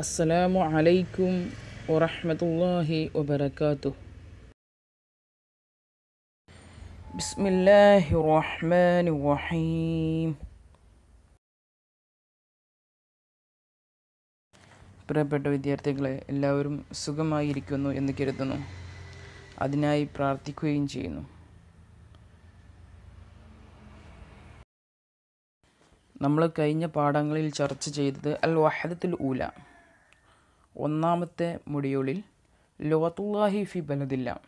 അസ്സലാമു അലൈക്കും വറഹമത്തല്ലാഹി വബറകാതുഹു. ബിസ്മില്ലാഹി റഹ്മാനിർ റഹീം. പ്രിയപ്പെട്ട വിദ്യാർത്ഥികളെ എല്ലാവരും സുഖമായിരിക്കുന്നു എന്ന് കരുതുന്നു. അതിനായി പ്രാർത്ഥിക്കുകയും ചെയ്യുന്നു. നമ്മൾ കഴിഞ്ഞ പാഠങ്ങളിൽ ചർച്ച ചെയ്തത് അൽ വഹദത്തുൽ ഊല. ഒന്നാമത്തെ മൊഡ്യൂളിൽ ലോത്തുല്ലാഹി ഫി ബലദില്ല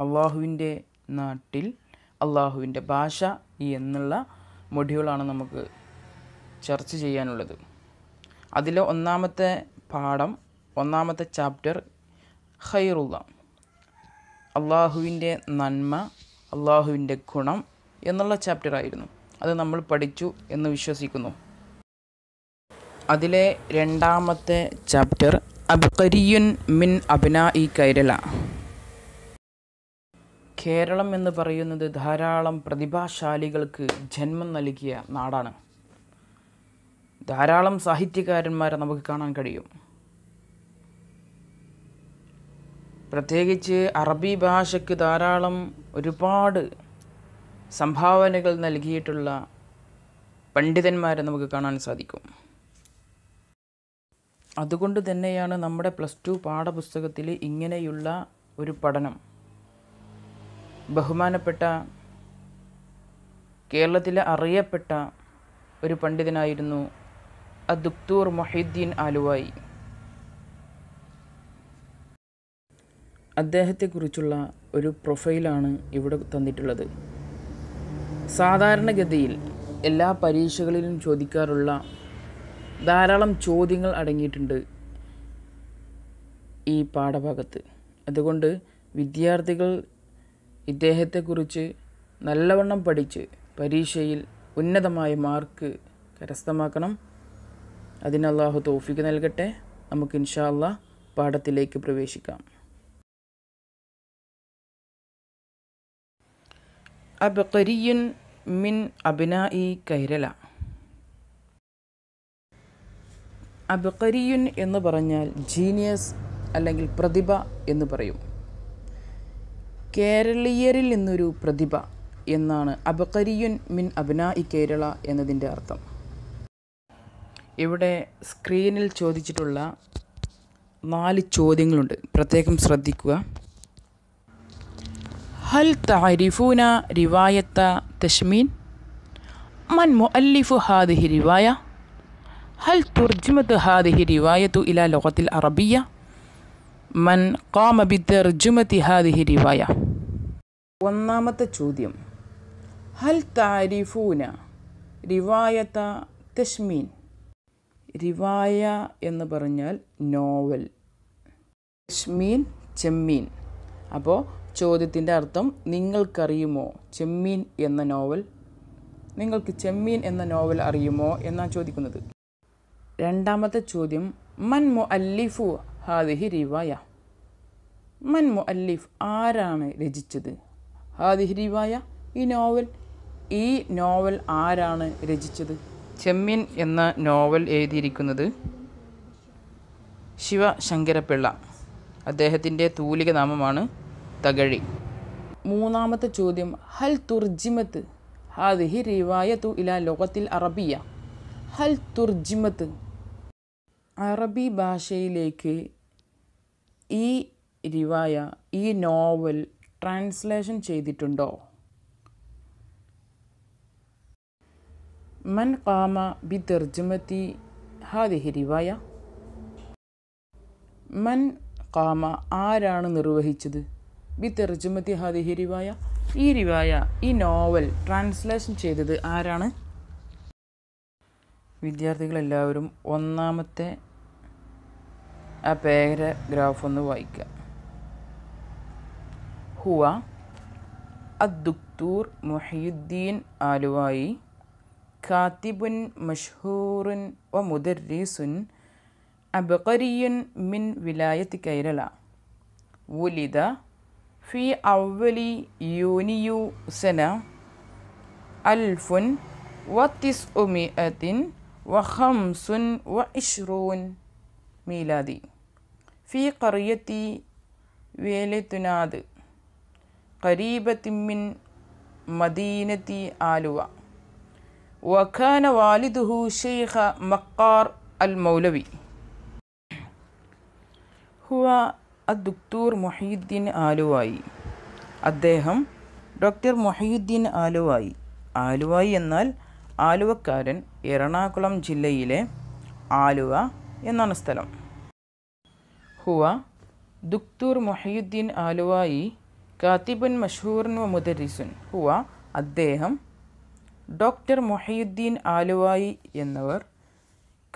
അള്ളാഹുവിന്റെ നാട്ടിൽ അള്ളാഹുവിന്റെ ഭാഷ എന്നുള്ള മൊഡ്യൂളാണ് നമുക്ക് ചർച്ച ചെയ്യാനുള്ളത്. അതിലെ ഒന്നാമത്തെ പാഠം ഒന്നാമത്തെ ചാപ്റ്റർ ഖൈറുള്ള. അള്ളാഹുവിന്റെ നന്മ അള്ളാഹുവിന്റെ ഗുണം എന്നുള്ള ചാപ്റ്റർ ആയിരുന്നു അത് നമ്മൾ പഠിച്ചു എന്ന് വിശ്വസിക്കുന്നു. അതിലെ രണ്ടാമത്തെ ചാപ്റ്റർ അബ്കരിയുൻ മിൻ അബ്ന ഇ കൈരള. കേരളം എന്ന് പറയുന്നത് ധാരാളം പ്രതിഭാശാലികൾക്ക് ജന്മം നൽകിയ നാടാണ്. ധാരാളം സാഹിത്യകാരന്മാരെ നമുക്ക് കാണാൻ കഴിയും. പ്രത്യേകിച്ച് അറബി ഭാഷയ്ക്ക് ധാരാളം ഒരുപാട് സംഭാവനകൾ നൽകിയിട്ടുള്ള പണ്ഡിതന്മാരെ നമുക്ക് കാണാൻ സാധിക്കും. അതുകൊണ്ട് തന്നെയാണ് നമ്മുടെ പ്ലസ് ടു പാഠപുസ്തകത്തിൽ ഇങ്ങനെയുള്ള ഒരു പഠനം. ബഹുമാനപ്പെട്ട കേരളത്തിലെ അറിയപ്പെട്ട ഒരു പണ്ഡിതനായിരുന്നു അദുക്തൂർ മൊഹീദ്ദീൻ ആലുവായി. അദ്ദേഹത്തെക്കുറിച്ചുള്ള ഒരു പ്രൊഫൈലാണ് ഇവിടെ തന്നിട്ടുള്ളത്. സാധാരണഗതിയിൽ എല്ലാ പരീക്ഷകളിലും ചോദിക്കാറുള്ള ധാരാളം ചോദ്യങ്ങൾ അടങ്ങിയിട്ടുണ്ട് ഈ പാഠഭാഗത്ത്. അതുകൊണ്ട് വിദ്യാർത്ഥികൾ ഇദ്ദേഹത്തെക്കുറിച്ച് നല്ലവണ്ണം പഠിച്ച് പരീക്ഷയിൽ ഉന്നതമായ മാർക്ക് കരസ്ഥമാക്കണം. അതിനല്ലാഹു തോഫിക്ക് നൽകട്ടെ. നമുക്ക് ഇൻഷാല്ല പാഠത്തിലേക്ക് പ്രവേശിക്കാം. അബ്കരിയുൻ മിൻ അബിനായി കൈരല. അബ്കരിയുൻ എന്ന് പറഞ്ഞാൽ ജീനിയസ് അല്ലെങ്കിൽ പ്രതിഭ എന്ന് പറയും. കേരളീയരിൽ നിന്നൊരു പ്രതിഭ എന്നാണ് അബക്കരിയുൻ മിൻ അബ്ന ഇ കേരള എന്നതിന്റെ അർത്ഥം. ഇവിടെ സ്ക്രീനിൽ ചോദിച്ചിട്ടുള്ള നാല് ചോദ്യങ്ങളുണ്ട്. പ്രത്യേകം ശ്രദ്ധിക്കുക. ഹൽ താരിഫൂന റിവായത്ത തശ്മീൻ? മൻ മുഅല്ലിഫു ഹാദിഹി റിവായ? ഹൽ തുർജുമത്ത് ഹാദിഹി റിവായത്തു ഇല ലോകത്തിൽ അറബിയ മൻ കാമബി തർജുമത്തി ഹാദിഹി റിവായ ഒന്നാമത്തെ ചോദ്യം. ഹൽ താരിഫൂന റിവായത തഷ്മീൻ റിവായ എന്ന് പറഞ്ഞാൽ നോവൽ. തഷ്മീൻ ചെമ്മീൻ. അപ്പോൾ ചോദ്യത്തിന്റെ അർത്ഥം നിങ്ങൾക്കറിയുമോ ചെമ്മീൻ എന്ന നോവൽ? നിങ്ങൾക്ക് ചെമ്മീൻ എന്ന നോവൽ അറിയുമോ എന്നാണ് ചോദിക്കുന്നത്. രണ്ടാമത്തെ ചോദ്യം മൻ മു അല്ലിഫു ഹാദിഹി റിവായ. മൻ മു അല്ലിഫ് ആരാണ് രചിച്ചത്? ഹാദിഹി റിവായ ഈ നോവൽ ഈ നോവൽ ആരാണ് രചിച്ചത്? ചെമ്മീൻ എന്ന നോവൽ എഴുതിയിരിക്കുന്നത് ശിവ ശിവശങ്കരപ്പിള്ള. അദ്ദേഹത്തിന്റെ തൂലിക നാമമാണ് തകഴി. മൂന്നാമത്തെ ചോദ്യം ഹൽ തുർജിമത്ത് ഹാദിഹി റിവായത്തു ഇല ലോകത്തിൽ അറബിയ. ഹൽ തുർജിമത്ത് അറബി ഭാഷയിലേക്ക് ഈ റിവായ ഈ നോവൽ ട്രാൻസ്ലേഷൻ ചെയ്തിട്ടുണ്ടോ? മൻ കാമ ബി തർജമത്തി ഹാദിഹി റിവായ. മൻ കാമ ആരാണ് നിർവഹിച്ചത്? ബി തെർജുമത്തി ഹാദിഹി റിവായ. ഈ റിവായ ഈ നോവൽ ട്രാൻസ്ലേഷൻ ചെയ്തത് ആരാണ്? വിദ്യാർത്ഥികളെല്ലാവരും ഒന്നാമത്തെ ആ പാരഗ്രാഫ് ഒന്ന് വായിക്കുക ഹുവ അദ്ദുക്തൂർ മുഹീദ്ദീൻ ആലുവായി കാത്തിബുൻ മഷൂറിൻ ഒ മുദർസുൻ അബക്കറിയുൻ മിൻ വിലായത്ത് കൈരള. വുലിദ ഫി അവലി യൂനിയു സന അൽഫുൻ വത്തിസ് ഉമിഅത്തിൻ وخمس وعشرون മീലാദി ഫി കറിയത്തി വേലത്തുനാദ് കരീബത്തിമ്മിൻ മദീനത്തി ആലുവ വഖാന വാലിദുഹു ഷെയ്ഖ മക്കാർ അൽ മൗലവി ഹുവ അദ്ദുക്തൂർ മൊഹീദ്ദീൻ ആലുവായി അദ്ദേഹം ഡോക്ടർ മൊഹീദ്ദീൻ ആലുവായി ആലുവായി എന്നാൽ ആലുവക്കാരൻ എറണാകുളം ജില്ലയിലെ ആലുവ എന്നാണ് സ്ഥലം. ഹുവ ദുക്തൂർ മൊഹയുദ്ദീൻ ആലുവായി കാത്തിബുൻ മഷൂറിൻ മുദരിസുൻ. ഹുവ അദ്ദേഹം ഡോക്ടർ മൊഹയുദ്ദീൻ ആലുവായി എന്നവർ.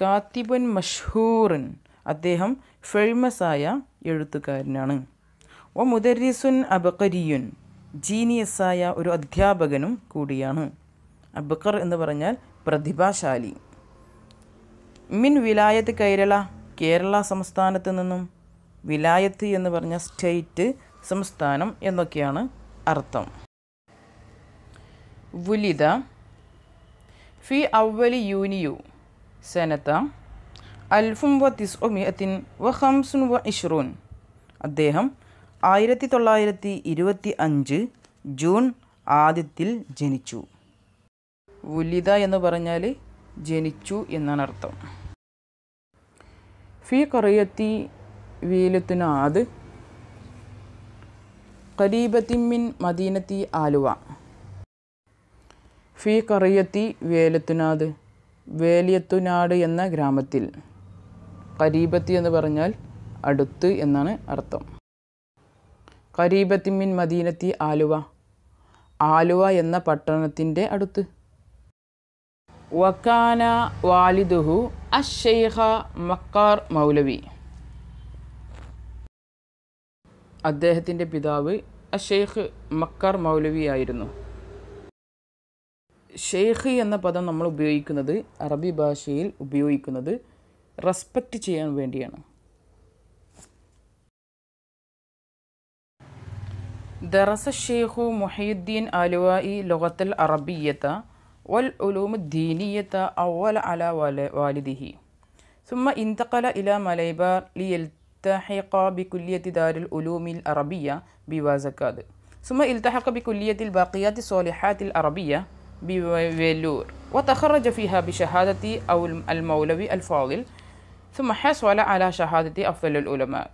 കാത്തിബുൻ മഷൂറിൻ അദ്ദേഹം ആയ എഴുത്തുകാരനാണ്. ഒ മുദരിസുൻ അബക്കരിയുൻ ജീനിയസായ ഒരു അധ്യാപകനും കൂടിയാണ്. അബക്കർ എന്ന് പറഞ്ഞാൽ പ്രതിഭാശാലി. മിൻ വിലായത്ത് കേരള കേരള സംസ്ഥാനത്ത് നിന്നും വിലായത്ത് എന്ന് പറഞ്ഞ സ്റ്റേറ്റ് സംസ്ഥാനം എന്നൊക്കെയാണ് അർത്ഥം. വുലിത ഫി അവലി യൂനിയു സനത്ത അൽഫും വ തിസ്ഒമിയത്തിൻ വ ഹംസുൻ വ ഇഷ്റൂൻ അദ്ദേഹം ആയിരത്തി തൊള്ളായിരത്തി ഇരുപത്തി അഞ്ച് ജൂൺ ആദ്യത്തിൽ ജനിച്ചു. വുലിത എന്ന് പറഞ്ഞാൽ ജനിച്ചു എന്നാണ് അർത്ഥം. ഫി കറിയത്തി വീലത്തിനാത് കരീബത്തിമ്മിൻ മദീനത്തി ആലുവ. ഫി കറിയത്തി വേലത്തുനാദ് വേലിയത്തുനാട് എന്ന ഗ്രാമത്തിൽ. കരീബത്തി എന്ന് പറഞ്ഞാൽ അടുത്ത് എന്നാണ് അർത്ഥം. കരീബത്തിമ്മിൻ മദീനത്തി ആലുവ. ആലുവ എന്ന പട്ടണത്തിന്റെ അടുത്ത്. വക്കാന വാലിദുഹു അഷെയ്ഖ മക്കാർ മൗലവി. അദ്ദേഹത്തിന്റെ പിതാവ് അഷെയ്ഖ് മക്കാർ മൗലവി ആയിരുന്നു. ഷെയ്ഖ് എന്ന പദം നമ്മൾ ഉപയോഗിക്കുന്നത് അറബി ഭാഷയിൽ ഉപയോഗിക്കുന്നത് റെസ്പെക്റ്റ് ചെയ്യാൻ വേണ്ടിയാണ്. ദറസ ഷെയ്ഖു മൊഹീദ്ദീൻ ആലുവായി ലോകത്തിൽ അറബിയത്ത والعلوم الدينية أول على والده. ثم انتقل إلى مليبار ليلتحق بكلية دار العلوم العربية بوازكاد. ثم التحق بكلية الباقيات الصالحات العربية بويلور وتخرج فيها بشهادة أو المولوي الفاضل ثم حصل على شهادة أفضل العلماء.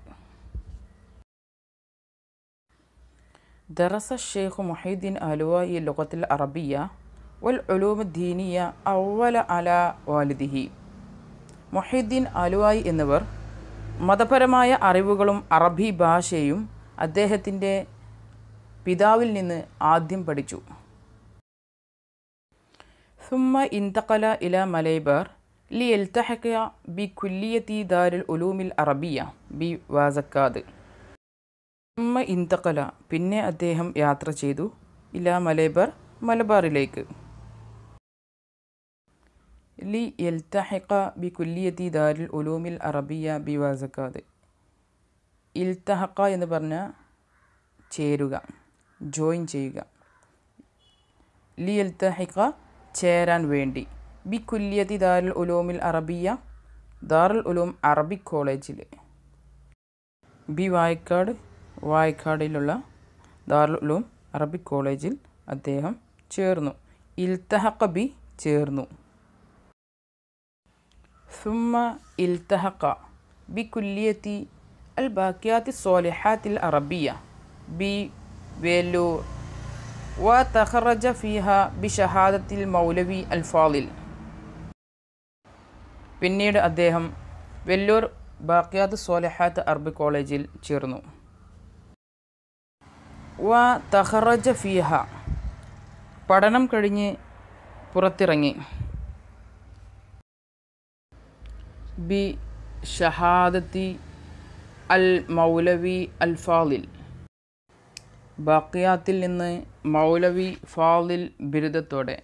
درس الشيخ محي الدين آلوائي اللغة العربية വൽ ഒലൂമുദ്ദീനിയ അവല അല വാലിദിഹി. മൊഹീദ്ദീൻ അലുവായി എന്നിവർ മതപരമായ അറിവുകളും അറബി ഭാഷയും അദ്ദേഹത്തിന്റെ പിതാവിൽ നിന്ന് ആദ്യം പഠിച്ചു. സുമ്മ ഇന്തഖല ഇല മലൈബർ ലി എൽത്തഹക്ക ബി കുല്ലിയത്തി ദാരുൽ ഉലൂമിൽ അറബിയ ബി വാസക്കാദ്. സുമ്മ ഇന്തഖല പിന്നെ അദ്ദേഹം യാത്ര ചെയ്തു ഇല മലൈബർ മലബാറിലേക്ക്. യൽത്തഹിഖ ബി കുല്ലിയത്തി ദാരുൽ ഉലൂമിൽ അറബിയ ബി വാസക്കാദ് ഇൽത്തഹക്ക എന്ന് പറഞ്ഞാൽ ചേരുക ജോയിൻ ചെയ്യുക. ലി യൽത്തഹിഖ ചേരാൻ വേണ്ടി. ബി കുല്യത്തി ദാരുൽ ഉലൂമിൽ അറബിയ ദാറുൽ ഉലൂം അറബിക് കോളേജിൽ ബി വായക്കാട് വായക്കാടിലുള്ള ദാറുൽ ഉലൂം അറബിക് കോളേജിൽ അദ്ദേഹം ചേർന്നു. ഇൽത്തഹക്ക ബി ചേർന്നു. ثم التحق بكلية الباقيات الصالحات العربية بويلور وتخرج فيها بشهادة المولوي الفاضل പിന്നീട് അദ്ദേഹം വെല്ലൂർ ബാക്കിയാത്ത് സോലഹാത്ത് അറബി കോളേജിൽ ചേർന്നു വ തഹറജ ഫിഹ പഠനം കഴിഞ്ഞ് പുറത്തിറങ്ങി ബി ഷഹാദത്തി അൽ മൗലവി അൽ ഫാദിൽ ബാക്കിയാത്തിൽ നിന്ന് മൗലവി ഫാദിൽ ബിരുദത്തോടെ.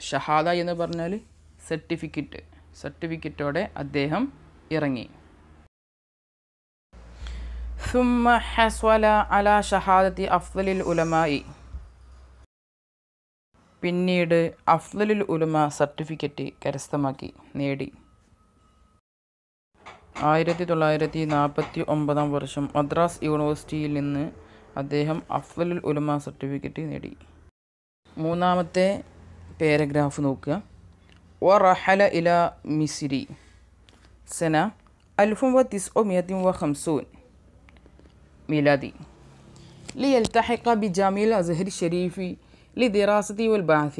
ഷഹാദ എന്ന് പറഞ്ഞാൽ സർട്ടിഫിക്കറ്റ്. സർട്ടിഫിക്കറ്റോടെ അദ്ദേഹം ഇറങ്ങി. ثم حصل على شهادة أفضل ഉലമായി പിന്നീട് أفضل ഉലമ സർട്ടിഫിക്കറ്റ് കരസ്ഥമാക്കി നേടി. ആയിരത്തി തൊള്ളായിരത്തി നാൽപ്പത്തി ഒമ്പതാം വർഷം മദ്രാസ് യൂണിവേഴ്സിറ്റിയിൽ നിന്ന് അദ്ദേഹം അഫ്ദലുൽ ഉലമ സർട്ടിഫിക്കറ്റ് നേടി മൂന്നാമത്തെ പാരഗ്രാഫ് നോക്കുക വറഹല ഇല മിസിരി സന അൽഫും വ തിസ്ഒമിയത്തിൻ വ ഹംസൂൻ ميلادي ليلتحق بجامع الأزهر الشريف لدراسة والبحث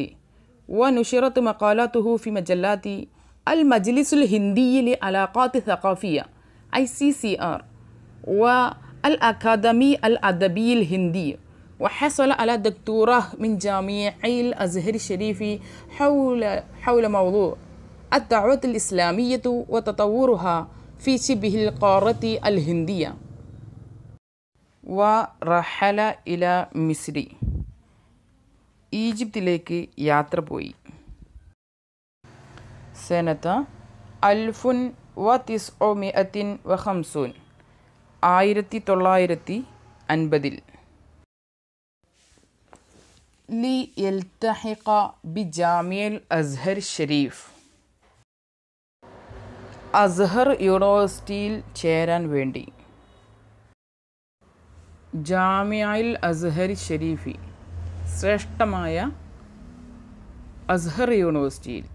ونشرت مقالاته في مجلات المجلس الهندي لعلاقات الثقافية ICCR والأكاديمي الأدبي الهندي وحصل على دكتوراه من جامع الأزهر الشريف حول حول موضوع الدعوة الإسلامية وتطورها في شبه القارة الهندية വ റഹല ഇല മിസ്രി ഈജിപ്തിലേക്ക് യാത്ര പോയി സെനത്ത അൽഫുൻ വ തിസ് ഒ മിഅത്തിൻ വ ഹംസൂൻ ആയിരത്തി തൊള്ളായിരത്തി അൻപതിൽ ലി യൽത്തഹിഖ ബി ജാമിയൽ അസ്ഹർ ഷെരീഫ്. അസ്ഹർ യൂണിവേഴ്സിറ്റിയിൽ ചേരാൻ വേണ്ടി. ജാമിയൽ അസ്ഹർ ഷെരീഫി ശ്രേഷ്ഠമായ അസ്ഹർ യൂണിവേഴ്സിറ്റിയിൽ.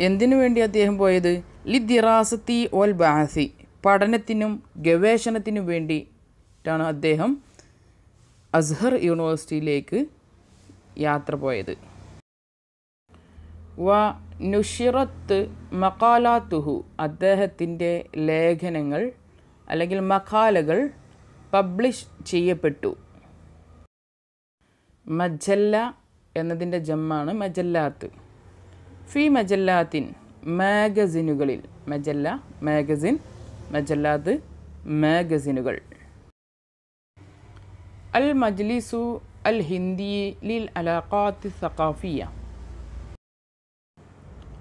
എന്തിനു വേണ്ടി അദ്ദേഹം പോയത്? ലിദിറാസത്തി ഓൽ ബാസി പഠനത്തിനും ഗവേഷണത്തിനും വേണ്ടിയിട്ടാണ് അദ്ദേഹം അസ്ഹർ യൂണിവേഴ്സിറ്റിയിലേക്ക് യാത്ര പോയത്. വ നുഷിറത്ത് മക്കാലാത്തുഹു അദ്ദേഹത്തിന്റെ ലേഖനങ്ങൾ അല്ലെങ്കിൽ മഖാലകൾ പബ്ലിഷ് ചെയ്യപ്പെട്ടു. മജല്ല എന്നതിന്റെ ജമ്മാണ് മജല്ലാത്ത്. ഫി മജല്ലാത്തിൻ മാഗസിനുകളിൽ. മജല്ല മാഗസിൻ മജല്ലാത്ത് മാഗസിനുകൾ. അൽ മജ്ലിസു അൽ ഹിന്ദി ലിൽ അലാഖാത്ത് സഖാഫിയ.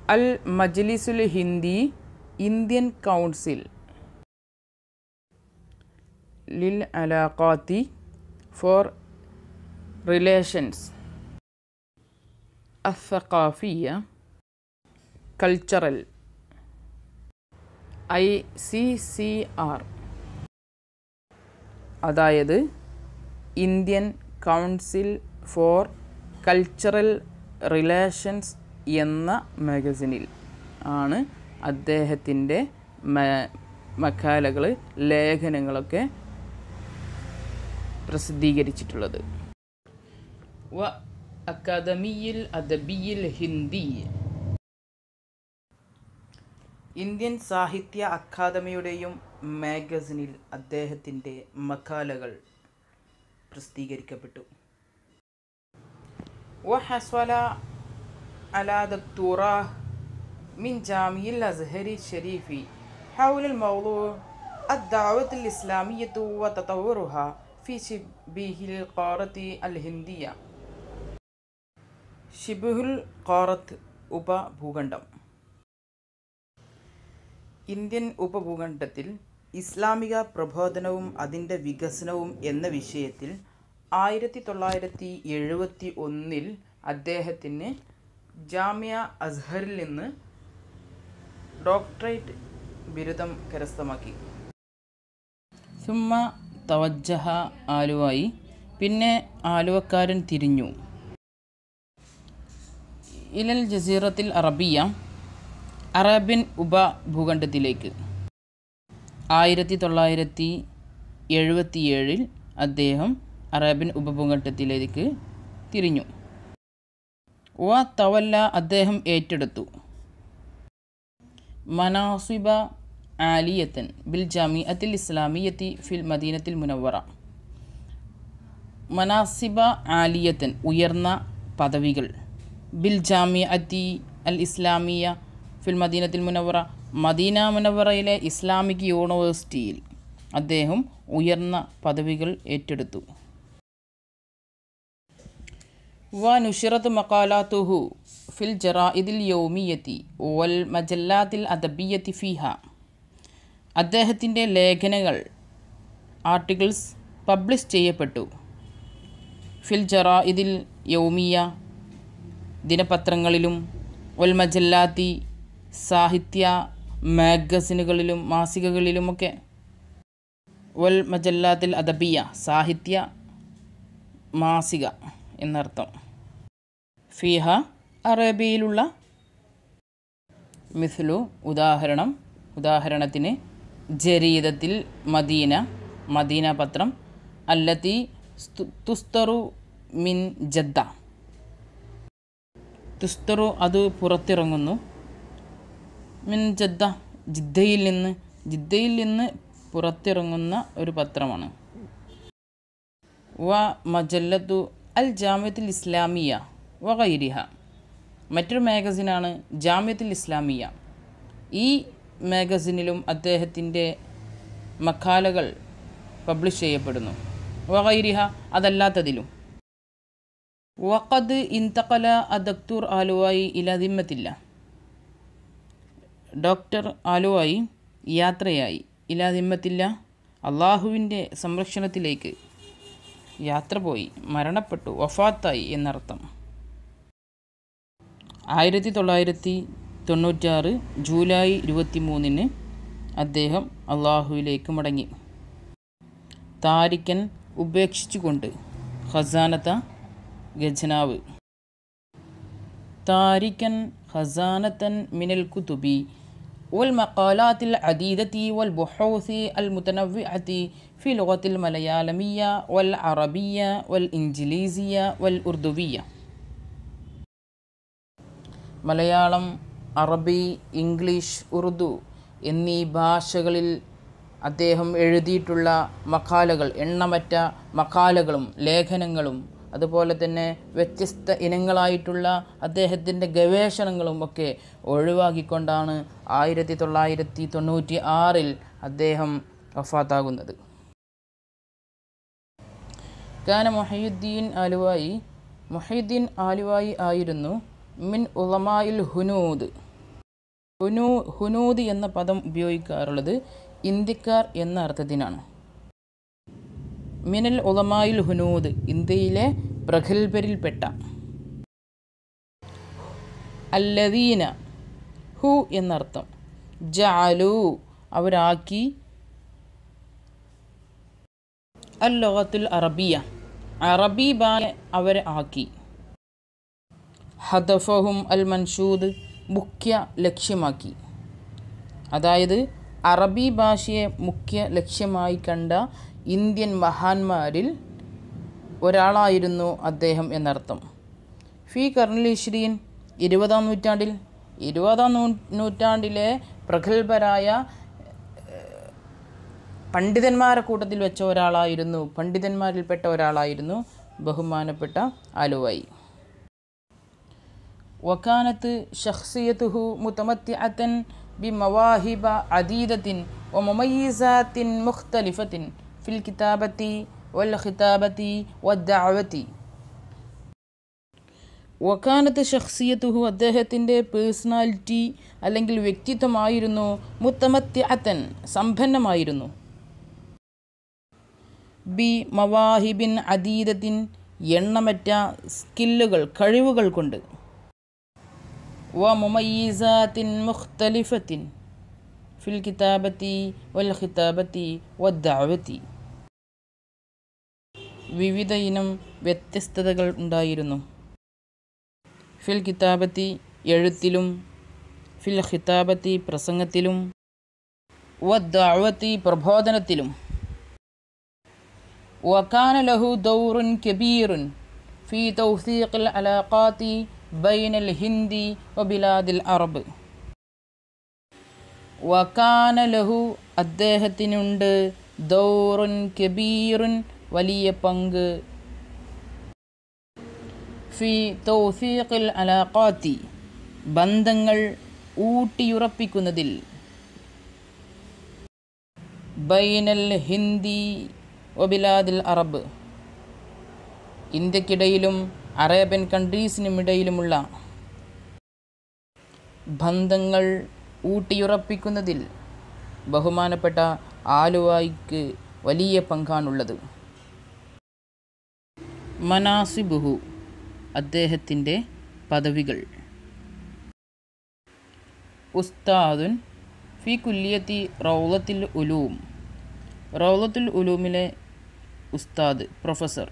അൽ മജ്ലിസുൽ ഹിന്ദി ഇന്ത്യൻ കൗൺസിൽ. ലിൽ അലാഖാത്തി for relations. അസഖാഫിയ cultural. I C C R. അതായത് Indian council for cultural relations എന്ന മാഗസിനിൽ ആണ് അദ്ദേഹത്തിന്റെ മഖാലകൾ ലേഖനങ്ങളൊക്കെ പ്രസിദ്ധീകരിച്ചിട്ടുള്ളത്. വ അക്കാദമിയിൽ അദബിയിൽ ഹിന്ദി ഇന്ത്യൻ സാഹിത്യ അക്കാദമിയുടെയും മാഗസിനിൽ അദ്ദേഹത്തിൻ്റെ മക്കാലകൾ പ്രസിദ്ധീകരിക്കപ്പെട്ടു وحصل على دكتوراه من جامع الأزهر الشريف حول الموضوع الدعوة الإسلامية وتطورها في شبه القارة الهندية ഷിബുഹുൽ ഖാറത്ത് ഉപഭൂഖണ്ഡം ഇന്ത്യൻ ഉപഭൂഖണ്ഡത്തിൽ ഇസ്ലാമിക പ്രബോധനവും അതിന്റെ വികസനവും എന്ന വിഷയത്തിൽ ആയിരത്തി തൊള്ളായിരത്തി എഴുപത്തി ഒന്നിൽ അദ്ദേഹത്തിന് ജാമ്യ അസ്ഹറിൽ നിന്ന് ഡോക്ടറേറ്റ് ബിരുദം കരസ്ഥമാക്കി. സുമ്മ തവജ്ജഹ ആലുവായി. പിന്നെ ആലുവക്കാരൻ തിരിഞ്ഞു. ഇലൽ ജസീറത്തിൽ അറബിയ. അറേബ്യൻ ഉപഭൂഖണ്ഡത്തിലേക്ക്. ആയിരത്തി തൊള്ളായിരത്തി എഴുപത്തിയേഴിൽ അദ്ദേഹം അറേബ്യൻ ഉപഭൂഖണ്ഡത്തിലേക്ക് തിരിഞ്ഞു. വ തവല്ല അദ്ദേഹം ഏറ്റെടുത്തു. മനാസിബ ആലിയത്തൻ ബിൽ ജാമി ജാമിയത്തിൽ ഇസ്ലാമിയത്തി ഫിൽ മദീനത്തിൽ മുനവറ മനാസിബ ആലിയത്തൻ ഉയർന്ന പദവികൾ. ബിൽ ജാമിയത്തി അൽ ഇസ്ലാമിയ ഫിൽ മദീനത്തിൽ മുനവറ മദീന മുനവറയിലെ ഇസ്ലാമിക് യൂണിവേഴ്സിറ്റിയിൽ അദ്ദേഹം ഉയർന്ന പദവികൾ ഏറ്റെടുത്തു. വ നുഷിറത്ത് മക്കാലാത്തുഹു ഫിൽ ജറായിദിൽ യോമിയത്തി വൽ മജല്ലാത്തിൽ അദബിയത്തി ഫിഹ. അദ്ദേഹത്തിന്റെ ലേഖനങ്ങൾ ആർട്ടിക്കിൾസ് പബ്ലിഷ് ചെയ്യപ്പെട്ടു. ഫിൽ ജറായിദിൽ യൗമിയ ദിനപത്രങ്ങളിലും ഒൽ മജല്ലാത്തി സാഹിത്യ മാഗസിനുകളിലും മാസികകളിലുമൊക്കെ. വൽ മജല്ലാത്തിൽ അദബിയ സാഹിത്യ മാസിക എന്നർത്ഥം. ഫിഹ അറേബ്യയിലുള്ള മിഥ്ലു ഉദാഹരണം ഉദാഹരണത്തിന് ജരീദത്തിൽ മദീന മദീന പത്രം അല്ലത്തി തുസ്തറു മിൻ ജദ്ദ. തുസ്തറു അത് പുറത്തിറങ്ങുന്നു. മിൻ ജദ്ദ ജിദ്ദയിൽ നിന്ന് ജിദ്ദയിൽ നിന്ന് പുറത്തിറങ്ങുന്ന ഒരു പത്രമാണ്. വ മജല്ലത്തു അൽ ജാമ്യത്തുൽ ഇസ്ലാമിയ വ ഗൈരിഹ. മറ്റൊരു മാഗസിനാണ് ജാമ്യത്തുൽ ഇസ്ലാമിയ. ഈ മാഗസിനിലും അദ്ദേഹത്തിന്റെ മഖാലകൾ പബ്ലിഷ് ചെയ്യപ്പെടുന്നു. വ ഗൈരിഹ അതല്ലാത്തതിലും. വഖദ് ഇൻതഖല അദക്തൂർ ആലുവായി ഇലാദിമ്മത്തില്ല ഡോക്ടർ ആലുവായി യാത്രയായി. ഇല്ലാതിമ്മത്തില്ല അള്ളാഹുവിന്റെ സംരക്ഷണത്തിലേക്ക് യാത്ര പോയി. മരണപ്പെട്ടു വഫാത്തായി എന്നർത്ഥം. ആയിരത്തി തൊള്ളായിരത്തി തൊണ്ണൂറ്റാറ് ജൂലൈ ഇരുപത്തി മൂന്നിന് അദ്ദേഹം അള്ളാഹുവിലേക്ക് മടങ്ങി. താരിക്കൻ ഉപേക്ഷിച്ചുകൊണ്ട് ഖസാനത്ത ഖജനാവ് താരിക്കൻ ഖസാനത്തൻ മിനൽ കുതുബി والمقالات العديدة والبحوث المتنوعة في لغة المليالمية والعربية والإنجليزية والأردوية മലയാളം അറബി ഇംഗ്ലീഷ് ഉറുദു എന്നീ ഭാഷകളിൽ അദ്ദേഹം എഴുതിയിട്ടുള്ള മക്കാലകൾ എണ്ണമറ്റ മക്കാലകളും ലേഖനങ്ങളും അതുപോലെ തന്നെ വ്യത്യസ്ത ഇനങ്ങളായിട്ടുള്ള അദ്ദേഹത്തിൻ്റെ ഗവേഷണങ്ങളും ഒക്കെ ഒഴിവാക്കിക്കൊണ്ടാണ് ആയിരത്തി തൊള്ളായിരത്തി തൊണ്ണൂറ്റി ആറിൽ അദ്ദേഹം വഫാത്താകുന്നത്. കാന മൊഹീദ്ദീൻ ആലുവായി മൊഹീദ്ദീൻ ആലുവായി ആയിരുന്നു മിൻ ഉലമായിൽ ഹുനൂദ്. ഹുനൂ ഹുനൂദ് എന്ന പദം ഉപയോഗിക്കാറുള്ളത് ഇന്ത്യക്കാർ എന്ന അർത്ഥത്തിനാണ്. മിനൽ ഉലമായിൽ ഹുനൂദ് ഇന്ത്യയിലെ പ്രഗത്ഭരിൽപ്പെട്ട. അല്ലദീന ഹു എന്നർത്ഥം. ജാലു അവരാക്കി. അൽ അറബിയ. അറബി ബാലെ അവരെ ആക്കി. ഹദഫഹും അൽ മൻഷൂദ് മുഖ്യ ലക്ഷ്യമാക്കി. അതായത് അറബി ഭാഷയെ മുഖ്യ ലക്ഷ്യമായി കണ്ട ഇന്ത്യൻ മഹാന്മാരിൽ ഒരാളായിരുന്നു അദ്ദേഹം എന്നർത്ഥം. ഫി കർണലീശ്വരീൻ ഇരുപതാം നൂറ്റാണ്ടിൽ ഇരുപതാം നൂ നൂറ്റാണ്ടിലെ പ്രഗത്ഭരായ പണ്ഡിതന്മാരെ കൂട്ടത്തിൽ വെച്ച ഒരാളായിരുന്നു പണ്ഡിതന്മാരിൽപ്പെട്ട ഒരാളായിരുന്നു ബഹുമാനപ്പെട്ട അലുവൈ വക്കാനത്ത് ഷഖ്സിയത്തുഹു മുത്തമത്തി അത്തൻ ബി മവാഹിബ അതീതത്തിൻ ഒ മൊമയീസാത്തിൻ മുഖ്തലിഫത്തിൻ ഫിൽ കിതാബത്തി വൽ ഖിതാബത്തി വദ്ദാവത്തി വക്കാനത്ത് ഷഖ്സിയത്തുഹു അദ്ദേഹത്തിന്റെ പേഴ്സണാലിറ്റി അല്ലെങ്കിൽ വ്യക്തിത്വമായിരുന്നു മുത്തമത്യഅത്തൻ സമ്പന്നമായിരുന്നു. ബി മവാഹിബിൻ അതീതത്തിൻ എണ്ണമറ്റ സ്കില്ലുകൾ കഴിവുകൾ കൊണ്ട്. വ മുമയീസാത്തിൻ മുഖ്തലിഫത്തിൻ. ഫിൽ കിതാബത്തി വൽ ഖിതാബത്തി വദ്ദാവത്തി വിവിധ ഇനം വ്യത്യസ്തതകൾ ഉണ്ടായിരുന്നു. ഫിൽ കിതാബത്തി എഴുത്തിലും ഫിൽ ഖിതാബത്തി പ്രസംഗത്തിലും വദ്ദാവത്തി പ്രബോധനത്തിലും. വക്കാന ലഹു ദൗറുൻ കബീറുൻ ഫി തൗസീഖിൽ അലാഖാത്തി ബൈനൽ ഹിന്ദി ഒബിലാദിൽ അറബ്. വക്കാന ലഹു അദ്ദേഹത്തിനുണ്ട് ദൗറുൻ കബീറുൻ വലിയ പങ്ക് ഫി തൗഫീഖിൽ അലാഖാത്തി ബന്ധങ്ങൾ ഊട്ടിയുറപ്പിക്കുന്നതിൽ. ബൈനൽ ഹിന്ദി ഒബിലാദിൽ അറബ് ഇന്ത്യക്കിടയിലും അറേബ്യൻ കൺട്രീസിനുമിടയിലുമുള്ള ബന്ധങ്ങൾ ഊട്ടിയുറപ്പിക്കുന്നതിൽ ബഹുമാനപ്പെട്ട ആലുവായിക്ക് വലിയ പങ്കാണുള്ളത്. മനാസിബുഹു അദ്ദേഹത്തിന്റെ പദവികൾ. ഉസ്താദുൻ ഫി കുല്യത്തി റൗലത്തിൽ ഉലൂം. റൗലത്തുൽ ഉലൂമിലെ ഉസ്താദ് പ്രൊഫസർ.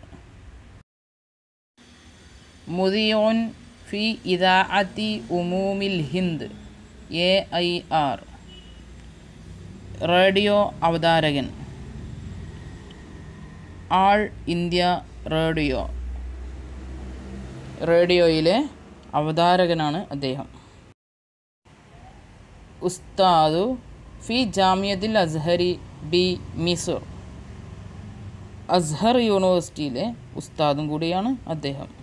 മുദിയോൻ ഫി ഇദാഅത്തി ഉമൂമിൽ ഹിന്ദ് എ ഐ ആർ. റേഡിയോ അവതാരകൻ. All India radio. റേഡിയോയിലെ അവതാരകനാണ് അദ്ദേഹം. ഉസ്താദു ഫി ജാമിയത്തിൽ അസ്ഹരി ബി മിസുർ. അസ്ഹർ യൂണിവേഴ്സിറ്റിയിലെ ഉസ്താദും കൂടിയാണ് അദ്ദേഹം.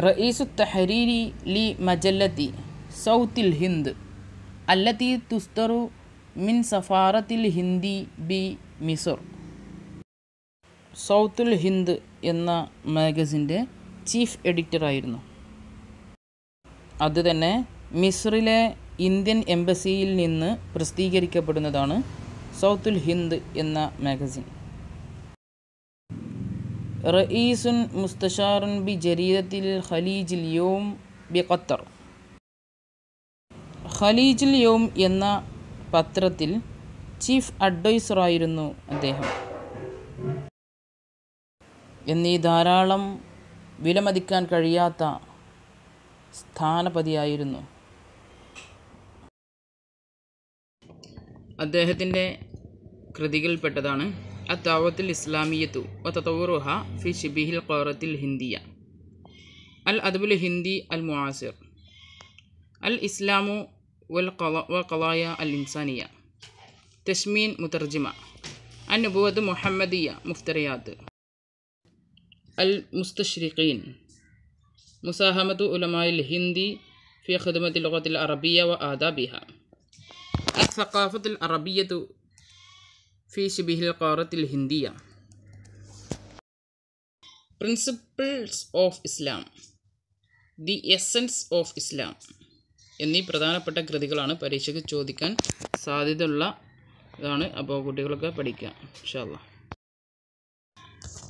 റയീസു തഹരീരി ലി മജല്ലത്തി സൗത്തിൽ ഹിന്ദ് അല്ലത്തി തുസ്തറു മിൻ സഫാറത്തിൽ ഹിന്ദി ബി മിസുർ. സൗത്തുൽ ഹിന്ദ് എന്ന മാഗസിന്റെ ചീഫ് എഡിറ്ററായിരുന്നു. അതുതന്നെ മിസ്രിലെ ഇന്ത്യൻ എംബസിയിൽ നിന്ന് പ്രസിദ്ധീകരിക്കപ്പെടുന്നതാണ് സൗത്തുൽ ഹിന്ദ് എന്ന മാഗസിൻ. റഈസുൻ മുസ്തഷാറുൻ ബി ജരീദത്തിൽ ഖലീജിൽ യോം ബി ഖത്തർ. ഖലീജിൽ യോം എന്ന പത്രത്തിൽ ചീഫ് അഡ്വൈസറായിരുന്നു അദ്ദേഹം. എന്നീ ധാരാളം വിലമതിക്കാൻ കഴിയാത്ത സ്ഥാനപതിയായിരുന്നു. അദ്ദേഹത്തിന്റെ കൃതികളിൽപ്പെട്ടതാണ് അത്താവത്തുൽ ഇസ്ലാമിയത്തു വതതവറുഹ ഫി ഷിബിഹിൽ ഖൗറത്തിൽ ഹിന്ദിയ. അൽ അദബുൽ ഹിന്ദി അൽ മുആസിർ. അൽ ഇസ്ലാമു വൽ ഖലായ അൽ ഇൻസാനിയ. തശ്മീൻ മുതർജിമ അൻ മുഹമ്മദിയ മുഫ്തറിയാത്ത്. المستشرقين مساهمة علماء الهند في خدمة اللغة العربية وآدابها الثقافة العربية في شبه القارة الهندية Principles of Islam The Essence of Islam എന്നീ പ്രധാനപ്പെട്ട കൃതികളാണ് പരീക്ഷയ്ക്ക് ചോദിക്കാൻ സാധ്യതയുള്ള ഇതാണ് അപ്പോൾ കുട്ടികളൊക്കെ പഠിക്കുക ഇൻഷാല്ലാ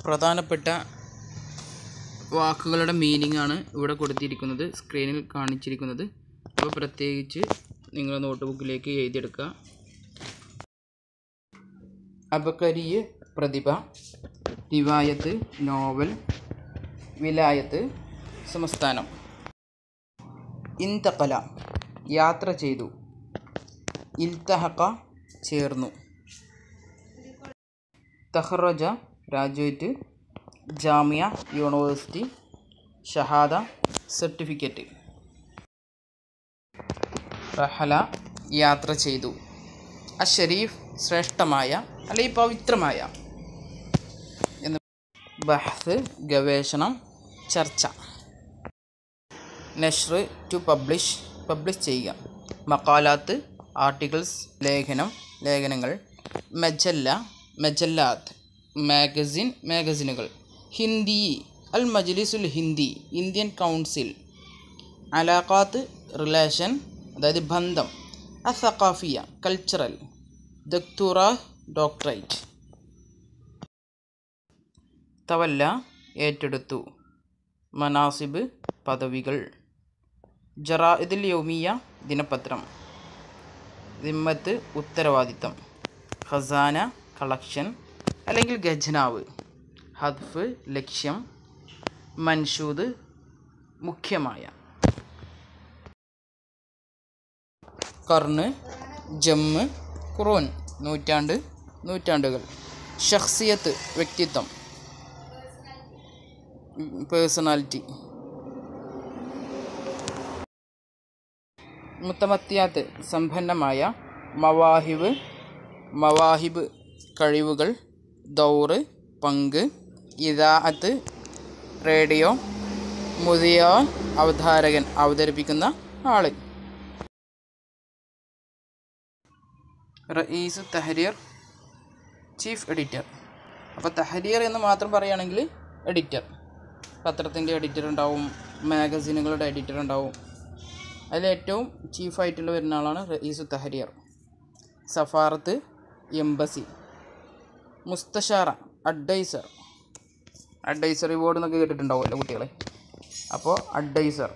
പ്രധാനപ്പെട്ട വാക്കുകളുടെ മീനിങ് ആണ് ഇവിടെ കൊടുത്തിരിക്കുന്നത് സ്ക്രീനിൽ കാണിച്ചിരിക്കുന്നത്. അപ്പോൾ പ്രത്യേകിച്ച് നിങ്ങൾ നോട്ട്ബുക്കിലേക്ക് എഴുതിയെടുക്കുക. അബക്കരിയ് പ്രതിഭ റിവായത്ത് നോവൽ വിലായത്ത് സംസ്ഥാനം. ഇന്തകല യാത്ര ചെയ്തു. ഇൽത്തഹക്ക ചേർന്നു. തഹ്റജ ഗ്രാജുവേറ്റ് ജാമിയ യൂണിവേഴ്സിറ്റി ഷഹാദ സർട്ടിഫിക്കറ്റ്. റഹല യാത്ര ചെയ്തു. അഷരീഫ് ശ്രേഷ്ഠമായ അല്ലെങ്കിൽ പവിത്രമായ എന്ന് ബഹ്സ് ഗവേഷണം ചർച്ച. നഷ്ർ ടു പബ്ലിഷ് പബ്ലിഷ് ചെയ്യുക. മക്കാലാത്ത് ആർട്ടിക്കിൾസ് ലേഖനം ലേഖനങ്ങൾ മെജല്ല മെജല്ലാത്ത് മാഗസിൻ മാഗസിനുകൾ. ഹിന്ദി അൽ മജ്ലിസുൽ ഹിന്ദി ഇന്ത്യൻ കൗൺസിൽ അലാഖാത്ത് റിലേഷൻ അതായത് ബന്ധം അസഖാഫിയ കൾച്ചറൽ ദക്തൂറ ഡോക്ടറേറ്റ്. തവല്ല ഏറ്റെടുത്തു. മനാസിബ് പദവികൾ. ജറാഇദുൽ യൗമിയ ദിനപത്രം. ദിമ്മത്ത് ഉത്തരവാദിത്തം. ഖസാന കളക്ഷൻ അല്ലെങ്കിൽ ഖജനാവ് ഹദ്ഫ് ലക്ഷ്യം മൻഷൂദ് മുഖ്യമായ. കർണ് ജമ്മ് ഖുറോൻ നൂറ്റാണ്ട് നൂറ്റാണ്ടുകൾ. ഷഖ്സിയത്ത് വ്യക്തിത്വം. പേഴ്സണാലിറ്റി. മുത്തമത്തിയാത്ത് സമ്പന്നമായ. മവാഹിബ് മവാഹിബ് കഴിവുകൾ. ദൗറ് പങ്ക്. ഇതാഅത്ത് റേഡിയോ മുതിയ അവതാരകൻ അവതരിപ്പിക്കുന്ന ആൾ. റഈസ് തഹരീർ ചീഫ് എഡിറ്റർ. അപ്പോൾ തഹരീർ എന്ന് മാത്രം പറയുകയാണെങ്കിൽ എഡിറ്റർ. പത്രത്തിന്റെ എഡിറ്റർ ഉണ്ടാവും മാഗസീനുകളുടെ എഡിറ്റർ ഉണ്ടാവും. അതിലേറ്റവും ചീഫായിട്ടുള്ള വരുന്ന ആളാണ് റഈസ് തഹരിയർ സഫാറത്ത് എംബസി. മുസ്തഷാറ അഡ്വൈസർ. അഡ്വൈസറി ബോർഡ് എന്നൊക്കെ കേട്ടിട്ടുണ്ടാവുമല്ലോ കുട്ടികളെ. അപ്പോൾ അഡ്വൈസർ.